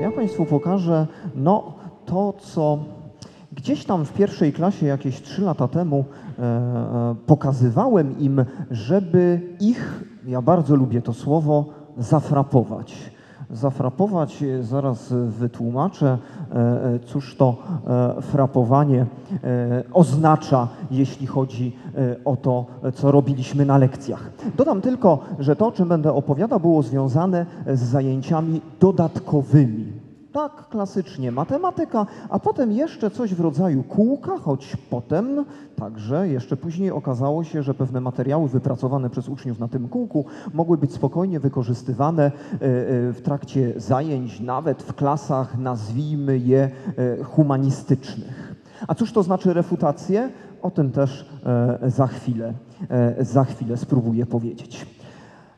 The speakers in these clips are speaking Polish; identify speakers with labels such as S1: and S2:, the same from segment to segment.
S1: Ja Państwu pokażę no, to, co gdzieś tam w pierwszej klasie jakieś trzy lata temu e, e, pokazywałem im, żeby ich, ja bardzo lubię to słowo, zafrapować. Zafrapować, e, zaraz wytłumaczę, e, e, cóż to e, frapowanie e, oznacza, jeśli chodzi e, o to, co robiliśmy na lekcjach. Dodam tylko, że to, o czym będę opowiadał, było związane z zajęciami dodatkowymi. Tak, klasycznie matematyka, a potem jeszcze coś w rodzaju kółka, choć potem także jeszcze później okazało się, że pewne materiały wypracowane przez uczniów na tym kółku mogły być spokojnie wykorzystywane e, e, w trakcie zajęć, nawet w klasach, nazwijmy je e, humanistycznych. A cóż to znaczy refutacje? O tym też za chwilę, za chwilę spróbuję powiedzieć.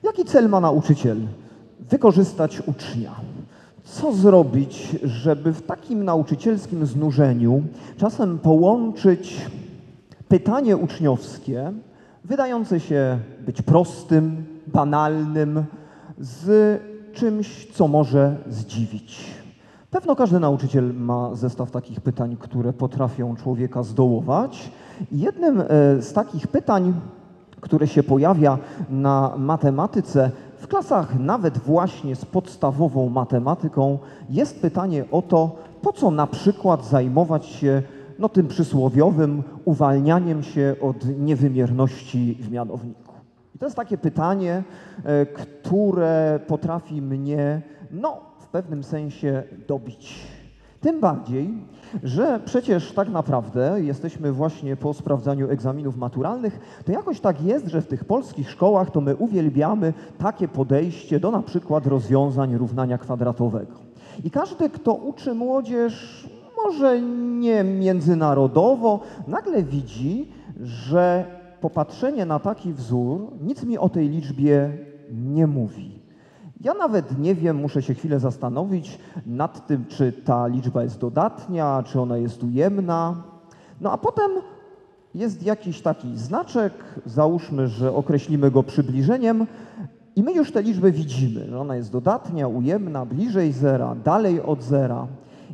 S1: Jaki cel ma nauczyciel? Wykorzystać ucznia. Co zrobić, żeby w takim nauczycielskim znużeniu czasem połączyć pytanie uczniowskie, wydające się być prostym, banalnym, z czymś, co może zdziwić? Pewno każdy nauczyciel ma zestaw takich pytań, które potrafią człowieka zdołować. Jednym e, z takich pytań, które się pojawia na matematyce, w klasach nawet właśnie z podstawową matematyką, jest pytanie o to, po co na przykład zajmować się no, tym przysłowiowym uwalnianiem się od niewymierności w mianowniku. I to jest takie pytanie, e, które potrafi mnie, no, w pewnym sensie dobić. Tym bardziej, że przecież tak naprawdę jesteśmy właśnie po sprawdzaniu egzaminów maturalnych, to jakoś tak jest, że w tych polskich szkołach to my uwielbiamy takie podejście do na przykład rozwiązań równania kwadratowego. I każdy, kto uczy młodzież, może nie międzynarodowo, nagle widzi, że popatrzenie na taki wzór nic mi o tej liczbie nie mówi. Ja nawet nie wiem, muszę się chwilę zastanowić nad tym, czy ta liczba jest dodatnia, czy ona jest ujemna. No a potem jest jakiś taki znaczek, załóżmy, że określimy go przybliżeniem i my już tę liczbę widzimy, że ona jest dodatnia, ujemna, bliżej zera, dalej od zera.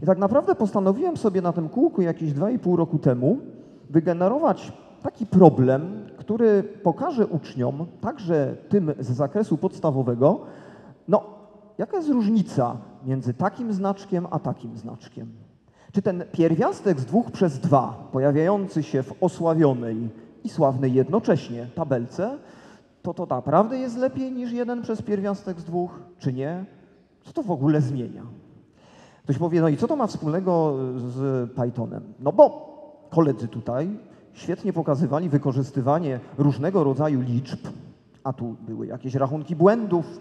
S1: I tak naprawdę postanowiłem sobie na tym kółku jakieś 2,5 roku temu wygenerować taki problem, który pokaże uczniom, także tym z zakresu podstawowego, no, jaka jest różnica między takim znaczkiem a takim znaczkiem? Czy ten pierwiastek z dwóch przez dwa, pojawiający się w osławionej i sławnej jednocześnie tabelce, to to naprawdę jest lepiej niż jeden przez pierwiastek z dwóch, czy nie? Co to w ogóle zmienia? Ktoś powie, no i co to ma wspólnego z Pythonem? No bo koledzy tutaj świetnie pokazywali wykorzystywanie różnego rodzaju liczb, a tu były jakieś rachunki błędów,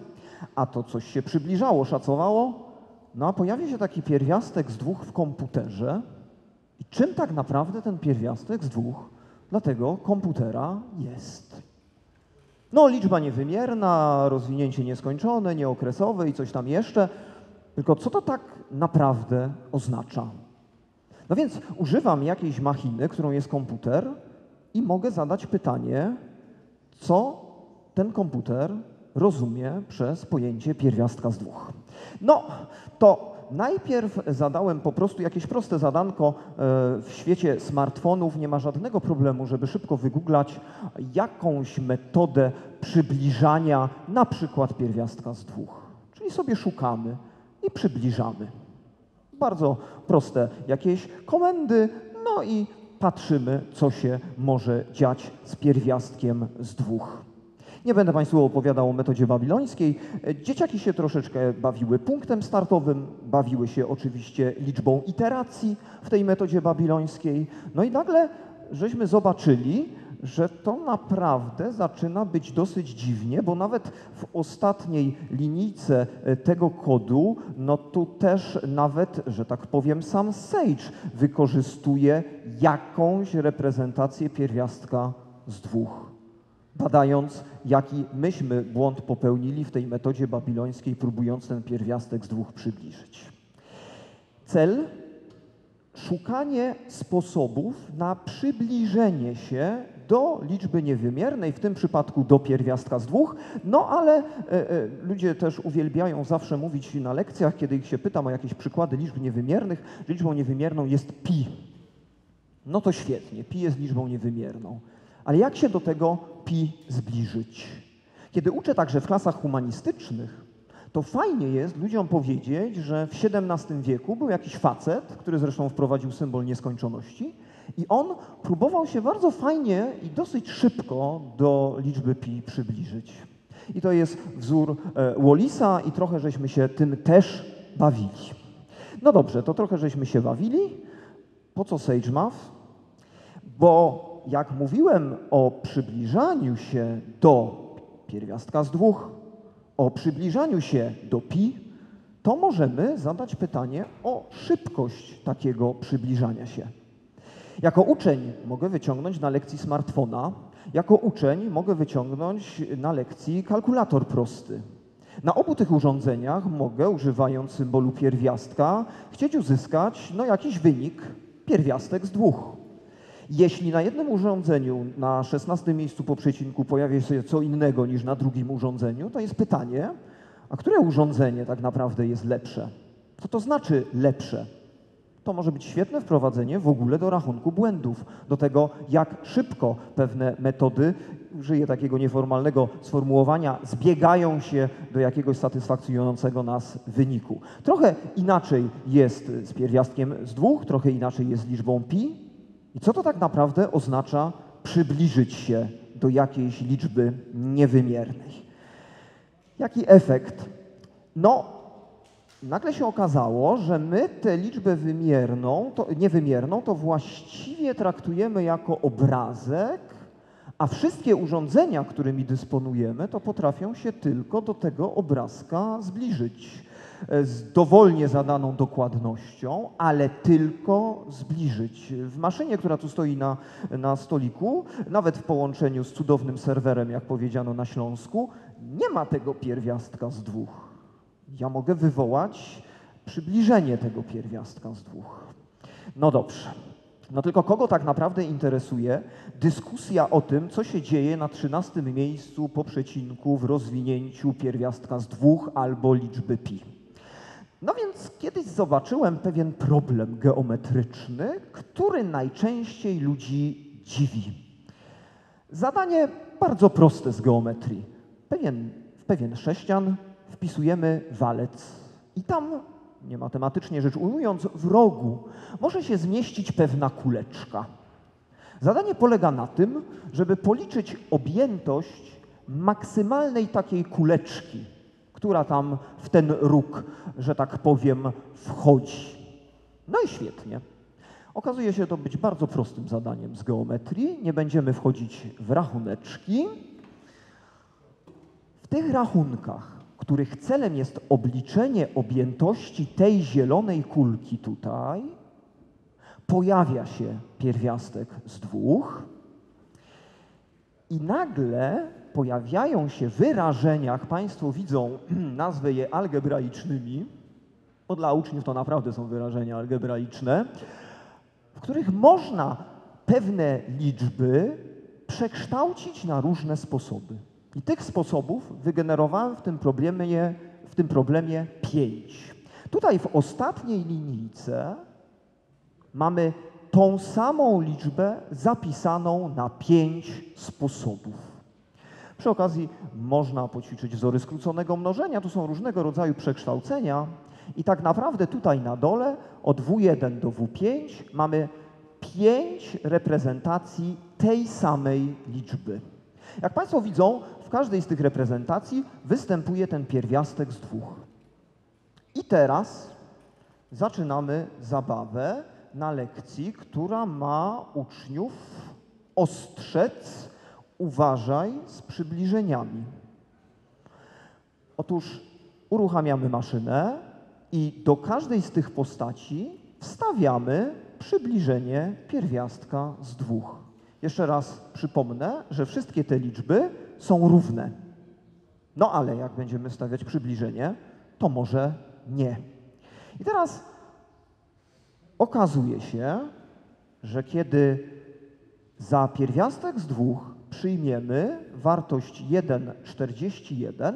S1: a to coś się przybliżało, szacowało, no a pojawia się taki pierwiastek z dwóch w komputerze. I czym tak naprawdę ten pierwiastek z dwóch dla tego komputera jest? No, liczba niewymierna, rozwinięcie nieskończone, nieokresowe i coś tam jeszcze. Tylko co to tak naprawdę oznacza? No więc używam jakiejś machiny, którą jest komputer i mogę zadać pytanie, co ten komputer rozumie przez pojęcie pierwiastka z dwóch. No, to najpierw zadałem po prostu jakieś proste zadanko. E, w świecie smartfonów nie ma żadnego problemu, żeby szybko wygooglać jakąś metodę przybliżania na przykład pierwiastka z dwóch. Czyli sobie szukamy i przybliżamy. Bardzo proste jakieś komendy, no i patrzymy, co się może dziać z pierwiastkiem z dwóch. Nie będę Państwu opowiadał o metodzie babilońskiej. Dzieciaki się troszeczkę bawiły punktem startowym, bawiły się oczywiście liczbą iteracji w tej metodzie babilońskiej. No i nagle żeśmy zobaczyli, że to naprawdę zaczyna być dosyć dziwnie, bo nawet w ostatniej linijce e, tego kodu, no tu też nawet, że tak powiem, sam Sage wykorzystuje jakąś reprezentację pierwiastka z dwóch badając, jaki myśmy błąd popełnili w tej metodzie babilońskiej, próbując ten pierwiastek z dwóch przybliżyć. Cel szukanie sposobów na przybliżenie się do liczby niewymiernej, w tym przypadku do pierwiastka z dwóch, no ale e, e, ludzie też uwielbiają zawsze mówić na lekcjach, kiedy ich się pytam o jakieś przykłady liczb niewymiernych, że liczbą niewymierną jest pi. No to świetnie, pi jest liczbą niewymierną. Ale jak się do tego pi zbliżyć? Kiedy uczę także w klasach humanistycznych, to fajnie jest ludziom powiedzieć, że w XVII wieku był jakiś facet, który zresztą wprowadził symbol nieskończoności, i on próbował się bardzo fajnie i dosyć szybko do liczby pi przybliżyć. I to jest wzór e, Wallisa i trochę żeśmy się tym też bawili. No dobrze, to trochę żeśmy się bawili. Po co SageMath? Bo jak mówiłem o przybliżaniu się do pierwiastka z dwóch, o przybliżaniu się do pi, to możemy zadać pytanie o szybkość takiego przybliżania się. Jako uczeń mogę wyciągnąć na lekcji smartfona, jako uczeń mogę wyciągnąć na lekcji kalkulator prosty. Na obu tych urządzeniach mogę, używając symbolu pierwiastka, chcieć uzyskać no, jakiś wynik, pierwiastek z dwóch. Jeśli na jednym urządzeniu, na 16 miejscu po przecinku pojawia się co innego niż na drugim urządzeniu, to jest pytanie, a które urządzenie tak naprawdę jest lepsze? Co to znaczy lepsze? To może być świetne wprowadzenie w ogóle do rachunku błędów, do tego, jak szybko pewne metody, użyję takiego nieformalnego sformułowania, zbiegają się do jakiegoś satysfakcjonującego nas wyniku. Trochę inaczej jest z pierwiastkiem z dwóch, trochę inaczej jest z liczbą pi. I co to tak naprawdę oznacza przybliżyć się do jakiejś liczby niewymiernej? Jaki efekt? No, nagle się okazało, że my tę liczbę wymierną, to, niewymierną to właściwie traktujemy jako obrazek, a wszystkie urządzenia, którymi dysponujemy, to potrafią się tylko do tego obrazka zbliżyć. E, z dowolnie zadaną dokładnością, ale tylko zbliżyć. W maszynie, która tu stoi na, na stoliku, nawet w połączeniu z cudownym serwerem, jak powiedziano na Śląsku, nie ma tego pierwiastka z dwóch ja mogę wywołać przybliżenie tego pierwiastka z dwóch. No dobrze. No tylko kogo tak naprawdę interesuje dyskusja o tym, co się dzieje na trzynastym miejscu po przecinku w rozwinięciu pierwiastka z dwóch albo liczby pi. No więc kiedyś zobaczyłem pewien problem geometryczny, który najczęściej ludzi dziwi. Zadanie bardzo proste z geometrii. Pewien, pewien sześcian wpisujemy walec i tam, nie matematycznie rzecz ujmując, w rogu może się zmieścić pewna kuleczka. Zadanie polega na tym, żeby policzyć objętość maksymalnej takiej kuleczki, która tam w ten róg, że tak powiem, wchodzi. No i świetnie. Okazuje się to być bardzo prostym zadaniem z geometrii. Nie będziemy wchodzić w rachuneczki. W tych rachunkach których celem jest obliczenie objętości tej zielonej kulki tutaj, pojawia się pierwiastek z dwóch i nagle pojawiają się wyrażenia, jak Państwo widzą, nazwę je algebraicznymi, bo dla uczniów to naprawdę są wyrażenia algebraiczne, w których można pewne liczby przekształcić na różne sposoby. I tych sposobów wygenerowałem w tym problemie, w tym problemie pięć. Tutaj w ostatniej linijce mamy tą samą liczbę zapisaną na pięć sposobów. Przy okazji można poćwiczyć wzory skróconego mnożenia. Tu są różnego rodzaju przekształcenia. I tak naprawdę tutaj na dole od W1 do W5 mamy pięć reprezentacji tej samej liczby. Jak Państwo widzą, w każdej z tych reprezentacji występuje ten pierwiastek z dwóch. I teraz zaczynamy zabawę na lekcji, która ma uczniów ostrzec, uważaj z przybliżeniami. Otóż uruchamiamy maszynę i do każdej z tych postaci wstawiamy przybliżenie pierwiastka z dwóch. Jeszcze raz przypomnę, że wszystkie te liczby są równe. No ale jak będziemy stawiać przybliżenie, to może nie. I teraz okazuje się, że kiedy za pierwiastek z dwóch przyjmiemy wartość 1,41,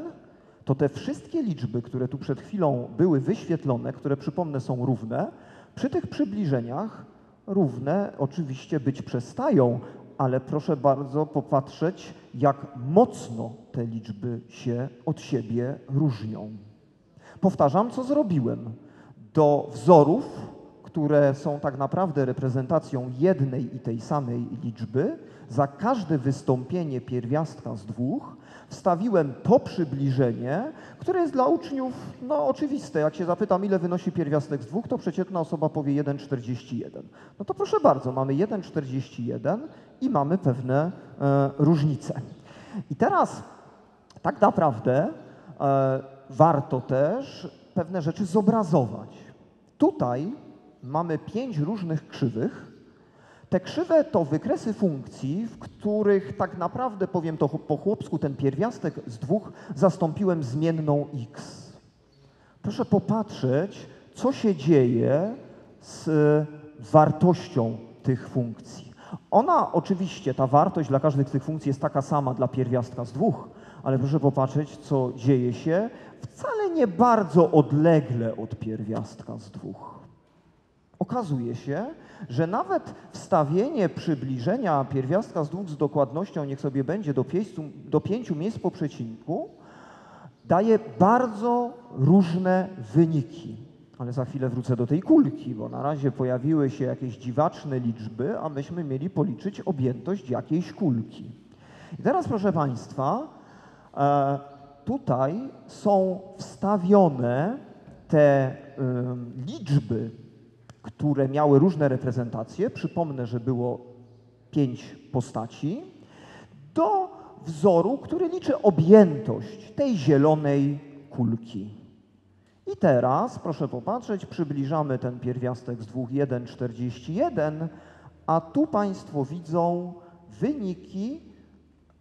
S1: to te wszystkie liczby, które tu przed chwilą były wyświetlone, które przypomnę są równe, przy tych przybliżeniach równe oczywiście być przestają, ale proszę bardzo popatrzeć, jak mocno te liczby się od siebie różnią. Powtarzam, co zrobiłem. Do wzorów, które są tak naprawdę reprezentacją jednej i tej samej liczby, za każde wystąpienie pierwiastka z dwóch wstawiłem to przybliżenie, które jest dla uczniów no, oczywiste. Jak się zapytam, ile wynosi pierwiastek z dwóch, to przeciętna osoba powie 1,41. No to proszę bardzo, mamy 1,41 i mamy pewne e, różnice. I teraz tak naprawdę e, warto też pewne rzeczy zobrazować. Tutaj mamy pięć różnych krzywych, te krzywe to wykresy funkcji, w których tak naprawdę, powiem to po chłopsku, ten pierwiastek z dwóch zastąpiłem zmienną x. Proszę popatrzeć, co się dzieje z wartością tych funkcji. Ona oczywiście, ta wartość dla każdej z tych funkcji jest taka sama dla pierwiastka z dwóch, ale proszę popatrzeć, co dzieje się wcale nie bardzo odlegle od pierwiastka z dwóch. Okazuje się, że nawet wstawienie przybliżenia pierwiastka z dwóch z dokładnością, niech sobie będzie do pięciu, do pięciu miejsc po przecinku, daje bardzo różne wyniki. Ale za chwilę wrócę do tej kulki, bo na razie pojawiły się jakieś dziwaczne liczby, a myśmy mieli policzyć objętość jakiejś kulki. I teraz, proszę Państwa, e, tutaj są wstawione te liczby które miały różne reprezentacje. Przypomnę, że było pięć postaci. Do wzoru, który liczy objętość tej zielonej kulki. I teraz, proszę popatrzeć, przybliżamy ten pierwiastek z 2,1,41, a tu Państwo widzą wyniki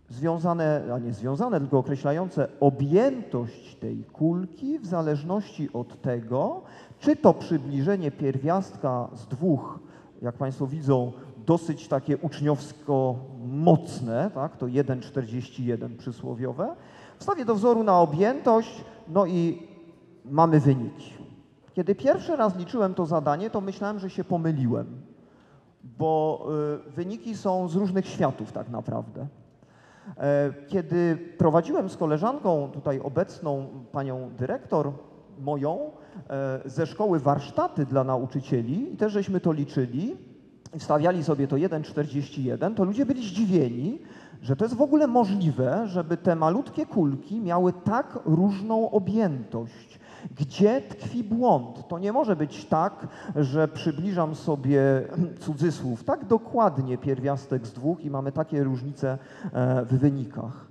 S1: związane, a nie związane, tylko określające objętość tej kulki w zależności od tego, czy to przybliżenie pierwiastka z dwóch, jak Państwo widzą, dosyć takie uczniowsko mocne, tak, to 1,41 przysłowiowe, wstawię do wzoru na objętość, no i mamy wyniki. Kiedy pierwszy raz liczyłem to zadanie, to myślałem, że się pomyliłem, bo y, wyniki są z różnych światów tak naprawdę. E, kiedy prowadziłem z koleżanką, tutaj obecną panią dyrektor, moją, e, ze szkoły warsztaty dla nauczycieli i też żeśmy to liczyli i wstawiali sobie to 1,41, to ludzie byli zdziwieni, że to jest w ogóle możliwe, żeby te malutkie kulki miały tak różną objętość. Gdzie tkwi błąd? To nie może być tak, że przybliżam sobie cudzysłów tak dokładnie pierwiastek z dwóch i mamy takie różnice e, w wynikach.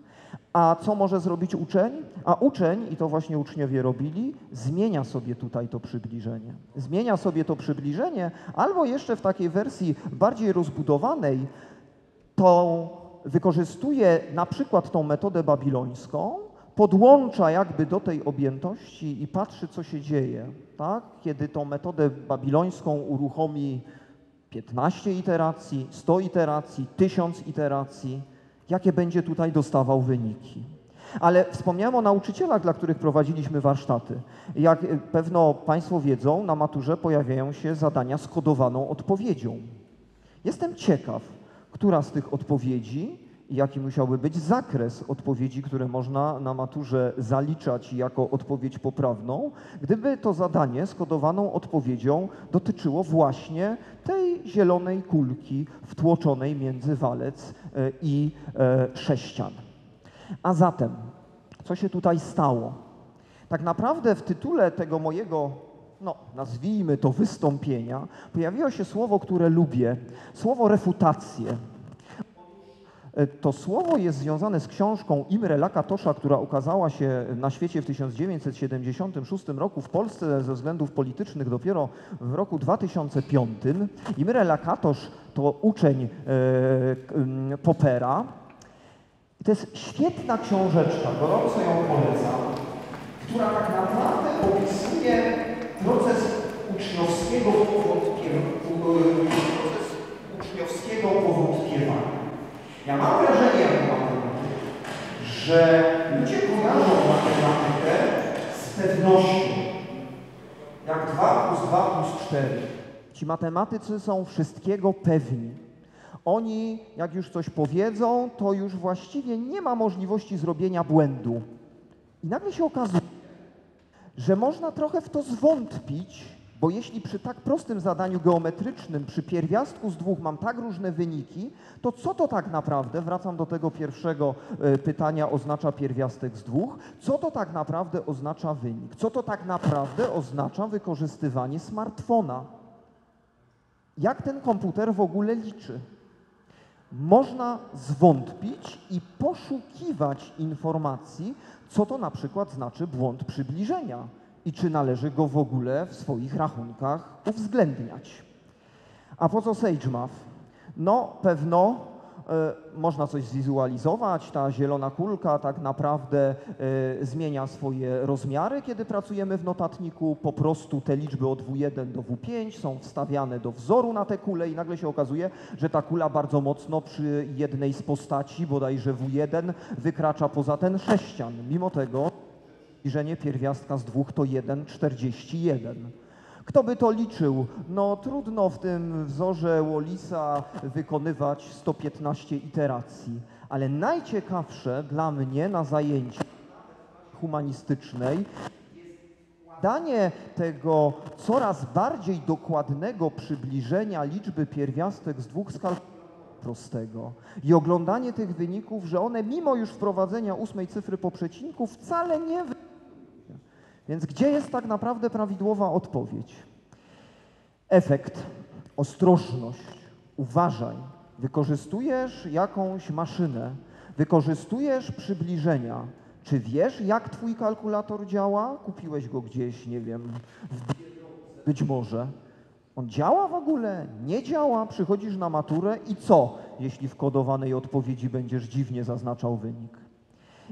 S1: A co może zrobić uczeń? A uczeń, i to właśnie uczniowie robili, zmienia sobie tutaj to przybliżenie. Zmienia sobie to przybliżenie, albo jeszcze w takiej wersji bardziej rozbudowanej, to wykorzystuje na przykład tą metodę babilońską, podłącza jakby do tej objętości i patrzy, co się dzieje. Tak? Kiedy tą metodę babilońską uruchomi 15 iteracji, 100 iteracji, 1000 iteracji, jakie będzie tutaj dostawał wyniki. Ale wspomniałem o nauczycielach, dla których prowadziliśmy warsztaty. Jak pewno Państwo wiedzą, na maturze pojawiają się zadania z kodowaną odpowiedzią. Jestem ciekaw, która z tych odpowiedzi jaki musiałby być zakres odpowiedzi, które można na maturze zaliczać jako odpowiedź poprawną, gdyby to zadanie skodowaną odpowiedzią dotyczyło właśnie tej zielonej kulki wtłoczonej między walec e, i e, sześcian. A zatem, co się tutaj stało? Tak naprawdę w tytule tego mojego no, nazwijmy to wystąpienia, pojawiło się słowo, które lubię, słowo refutacje. E, to słowo jest związane z książką Imre Lakatosza, która ukazała się na świecie w 1976 roku, w Polsce ze względów politycznych dopiero w roku 2005. Imre Lakatosz to uczeń e, Popera. to jest świetna książeczka, gorąco ją polecam, która tak naprawdę opisuje proces uczniowskiego proces. Ja mam wrażenie jako że ludzie kojarzą matematykę z pewnością. Jak 2 plus 2 plus 4. Ci matematycy są wszystkiego pewni. Oni, jak już coś powiedzą, to już właściwie nie ma możliwości zrobienia błędu. I nagle się okazuje, że można trochę w to zwątpić, bo jeśli przy tak prostym zadaniu geometrycznym, przy pierwiastku z dwóch mam tak różne wyniki, to co to tak naprawdę, wracam do tego pierwszego e, pytania, oznacza pierwiastek z dwóch, co to tak naprawdę oznacza wynik? Co to tak naprawdę oznacza wykorzystywanie smartfona? Jak ten komputer w ogóle liczy? Można zwątpić i poszukiwać informacji, co to na przykład znaczy błąd przybliżenia i czy należy go w ogóle w swoich rachunkach uwzględniać. A po co SageMath? No, pewno y, można coś zwizualizować. Ta zielona kulka tak naprawdę y, zmienia swoje rozmiary, kiedy pracujemy w notatniku. Po prostu te liczby od W1 do W5 są wstawiane do wzoru na tę kulę i nagle się okazuje, że ta kula bardzo mocno przy jednej z postaci, bodajże W1, wykracza poza ten sześcian. Mimo tego zbliżenie pierwiastka z dwóch to 1,41. Kto by to liczył? No trudno w tym wzorze Wallisa wykonywać 115 iteracji, ale najciekawsze dla mnie na zajęciu humanistycznej danie tego coraz bardziej dokładnego przybliżenia liczby pierwiastek z dwóch skal prostego i oglądanie tych wyników, że one mimo już wprowadzenia ósmej cyfry po przecinku wcale nie więc gdzie jest tak naprawdę prawidłowa odpowiedź? Efekt, ostrożność, uważaj. Wykorzystujesz jakąś maszynę, wykorzystujesz przybliżenia. Czy wiesz, jak twój kalkulator działa? Kupiłeś go gdzieś, nie wiem, w być może. On działa w ogóle? Nie działa? Przychodzisz na maturę i co, jeśli w kodowanej odpowiedzi będziesz dziwnie zaznaczał wynik?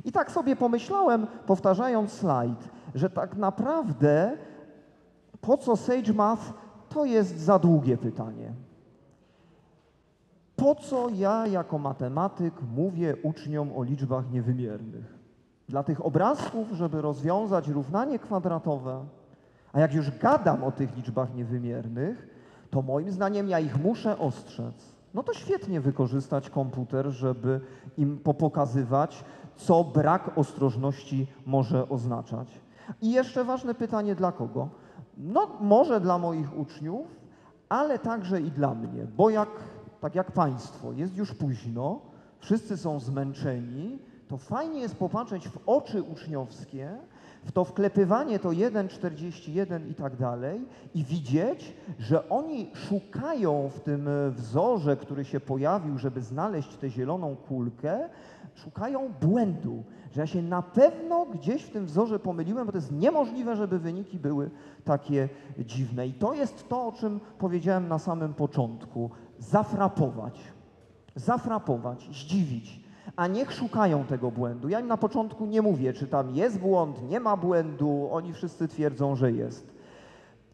S1: I tak sobie pomyślałem, powtarzając slajd, że tak naprawdę po co Sage Math to jest za długie pytanie. Po co ja jako matematyk mówię uczniom o liczbach niewymiernych? Dla tych obrazków, żeby rozwiązać równanie kwadratowe, a jak już gadam o tych liczbach niewymiernych, to moim zdaniem ja ich muszę ostrzec. No to świetnie wykorzystać komputer, żeby im popokazywać, co brak ostrożności może oznaczać. I jeszcze ważne pytanie dla kogo? No może dla moich uczniów, ale także i dla mnie, bo jak, tak jak Państwo, jest już późno, wszyscy są zmęczeni, to fajnie jest popatrzeć w oczy uczniowskie, w to wklepywanie to 1,41 i tak dalej i widzieć, że oni szukają w tym wzorze, który się pojawił, żeby znaleźć tę zieloną kulkę, szukają błędu, że ja się na pewno gdzieś w tym wzorze pomyliłem, bo to jest niemożliwe, żeby wyniki były takie dziwne. I to jest to, o czym powiedziałem na samym początku. Zafrapować. Zafrapować, zdziwić. A niech szukają tego błędu. Ja im na początku nie mówię, czy tam jest błąd, nie ma błędu. Oni wszyscy twierdzą, że jest.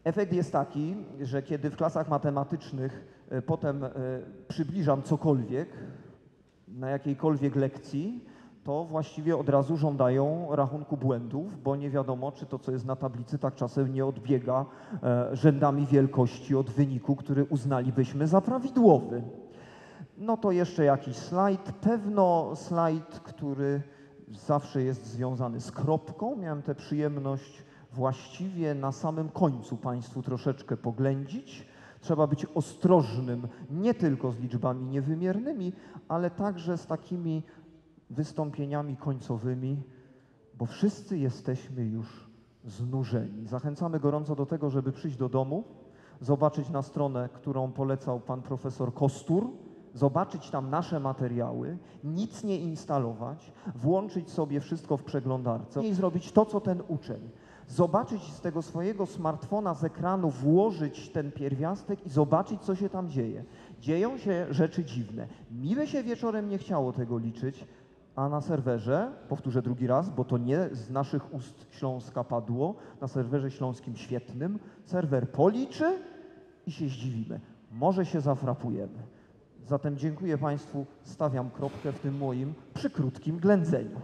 S1: Efekt jest taki, że kiedy w klasach matematycznych e, potem e, przybliżam cokolwiek na jakiejkolwiek lekcji, to właściwie od razu żądają rachunku błędów, bo nie wiadomo, czy to, co jest na tablicy, tak czasem nie odbiega e, rzędami wielkości od wyniku, który uznalibyśmy za prawidłowy. No to jeszcze jakiś slajd. Pewno slajd, który zawsze jest związany z kropką. Miałem tę przyjemność właściwie na samym końcu Państwu troszeczkę poględzić. Trzeba być ostrożnym nie tylko z liczbami niewymiernymi, ale także z takimi wystąpieniami końcowymi, bo wszyscy jesteśmy już znużeni. Zachęcamy gorąco do tego, żeby przyjść do domu, zobaczyć na stronę, którą polecał pan profesor Kostur, zobaczyć tam nasze materiały, nic nie instalować, włączyć sobie wszystko w przeglądarce i zrobić to, co ten uczeń. Zobaczyć z tego swojego smartfona, z ekranu, włożyć ten pierwiastek i zobaczyć, co się tam dzieje. Dzieją się rzeczy dziwne. Mi by się wieczorem nie chciało tego liczyć, a na serwerze, powtórzę drugi raz, bo to nie z naszych ust Śląska padło, na serwerze śląskim świetnym, serwer policzy i się zdziwimy. może się zafrapujemy. Zatem dziękuję Państwu, stawiam kropkę w tym moim przykrótkim ględzeniu.